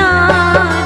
ना।